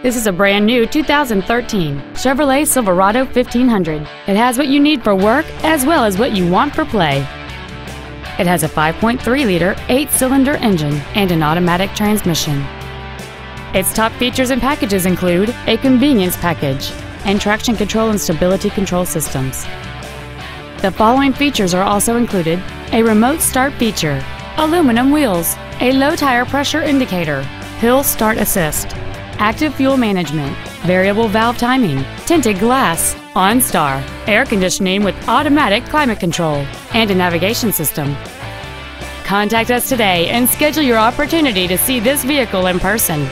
This is a brand new 2013 Chevrolet Silverado 1500. It has what you need for work as well as what you want for play. It has a 5.3-liter, eight-cylinder engine and an automatic transmission. Its top features and packages include a convenience package and traction control and stability control systems. The following features are also included a remote start feature, aluminum wheels, a low tire pressure indicator, hill start assist, active fuel management, variable valve timing, tinted glass, OnStar, air conditioning with automatic climate control, and a navigation system. Contact us today and schedule your opportunity to see this vehicle in person.